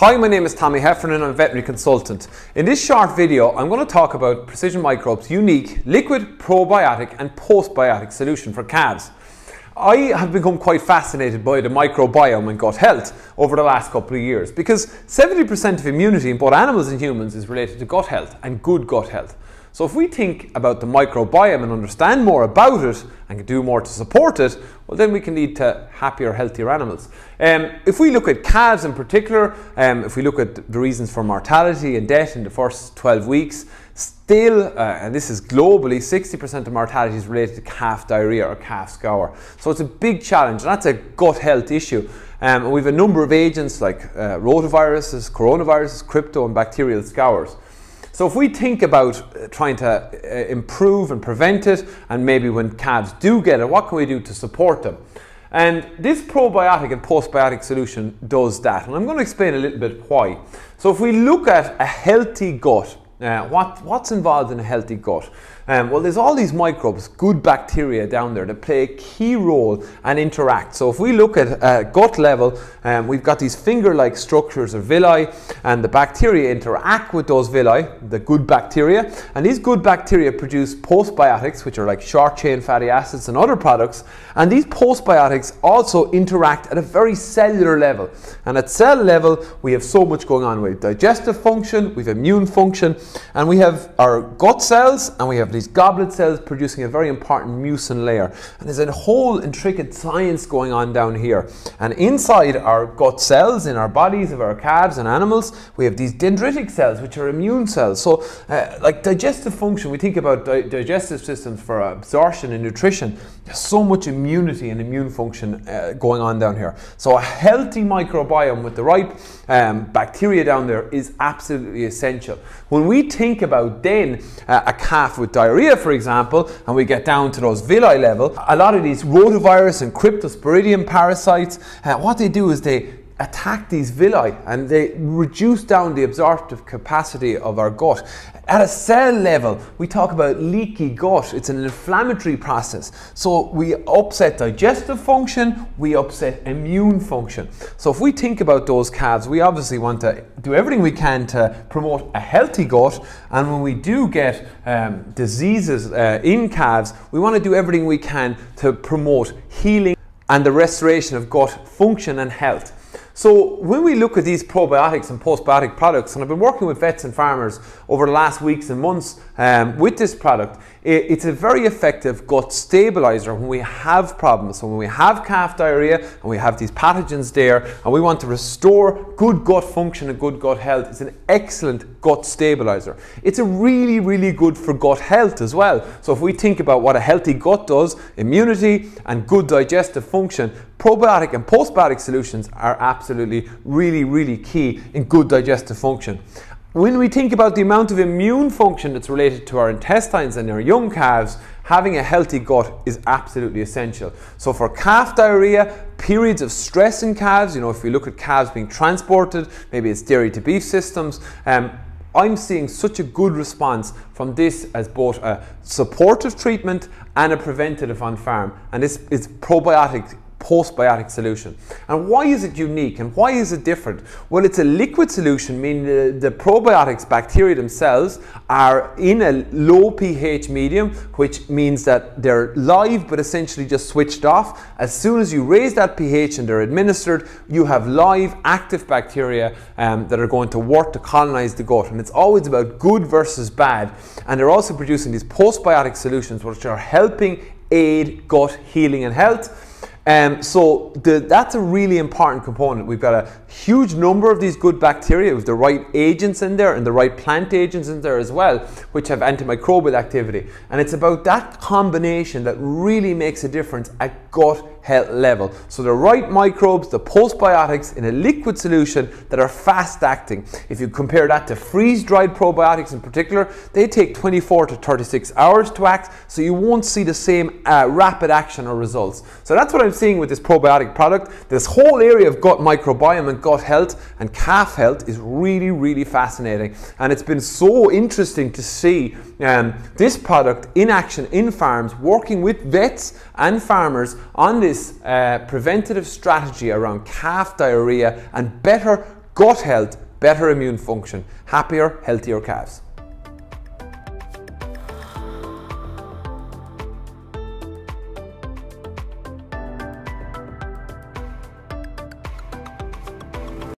Hi, my name is Tommy Heffernan, I'm a veterinary consultant. In this short video, I'm going to talk about Precision Microbes' unique liquid, probiotic and postbiotic solution for calves. I have become quite fascinated by the microbiome and gut health over the last couple of years because 70% of immunity in both animals and humans is related to gut health and good gut health. So if we think about the microbiome and understand more about it and can do more to support it, well then we can lead to happier, healthier animals. Um, if we look at calves in particular, um, if we look at the reasons for mortality and death in the first 12 weeks, still, uh, and this is globally, 60% of mortality is related to calf diarrhea or calf scour. So it's a big challenge, and that's a gut health issue. Um, we have a number of agents like uh, rotaviruses, coronaviruses, crypto, and bacterial scours. So if we think about uh, trying to uh, improve and prevent it, and maybe when calves do get it, what can we do to support them? And this probiotic and postbiotic solution does that. And I'm going to explain a little bit why. So if we look at a healthy gut, uh, what, what's involved in a healthy gut? Um, well, there's all these microbes, good bacteria down there that play a key role and interact. So if we look at uh, gut level, um, we've got these finger-like structures or villi, and the bacteria interact with those villi, the good bacteria, and these good bacteria produce postbiotics, which are like short-chain fatty acids and other products, and these postbiotics also interact at a very cellular level. And at cell level, we have so much going on. We have digestive function, we have immune function, and we have our gut cells, and we have these goblet cells producing a very important mucin layer. And there's a whole intricate science going on down here. And inside our gut cells, in our bodies of our calves and animals, we have these dendritic cells, which are immune cells. So, uh, like digestive function, we think about di digestive systems for absorption and nutrition. There's so much immunity and immune function uh, going on down here. So, a healthy microbiome with the right um, bacteria down there is absolutely essential. When we think about then uh, a calf with diarrhea, for example, and we get down to those villi level, a lot of these rotavirus and cryptosporidium parasites, uh, what they do is they attack these villi and they reduce down the absorptive capacity of our gut. At a cell level, we talk about leaky gut. It's an inflammatory process. So we upset digestive function, we upset immune function. So if we think about those calves, we obviously want to do everything we can to promote a healthy gut. And when we do get um, diseases uh, in calves, we want to do everything we can to promote healing and the restoration of gut function and health. So when we look at these probiotics and postbiotic products, and I've been working with vets and farmers over the last weeks and months um, with this product, it, it's a very effective gut stabilizer when we have problems. So when we have calf diarrhea and we have these pathogens there and we want to restore good gut function and good gut health, it's an excellent gut stabilizer. It's a really, really good for gut health as well. So if we think about what a healthy gut does, immunity and good digestive function, probiotic and postbiotic solutions are absolutely really, really key in good digestive function. When we think about the amount of immune function that's related to our intestines and our young calves, having a healthy gut is absolutely essential. So for calf diarrhea, periods of stress in calves, you know, if we look at calves being transported, maybe it's dairy to beef systems, um, I'm seeing such a good response from this as both a supportive treatment and a preventative on farm. And this is probiotic postbiotic solution. And why is it unique and why is it different? Well, it's a liquid solution, meaning the, the, probiotics, bacteria themselves, are in a low pH medium, which means that they're live but essentially just switched off. As soon as you raise that pH and they're administered, you have live active bacteria um, that are going to work to colonize the gut. And it's always about good versus bad. And they're also producing these postbiotic solutions which are helping aid gut healing and health um, so the, that's a really important component. We've got a huge number of these good bacteria with the right agents in there and the right plant agents in there as well, which have antimicrobial activity. And it's about that combination that really makes a difference at gut health level. So the right microbes, the postbiotics in a liquid solution that are fast acting. If you compare that to freeze dried probiotics in particular, they take 24 to 36 hours to act, so you won't see the same uh, rapid action or results. So that's what I'm seeing with this probiotic product. This whole area of gut microbiome and gut health and calf health is really, really fascinating. And it's been so interesting to see um, this product in action in farms, working with vets and farmers on this uh, preventative strategy around calf diarrhea and better gut health, better immune function, happier, healthier calves.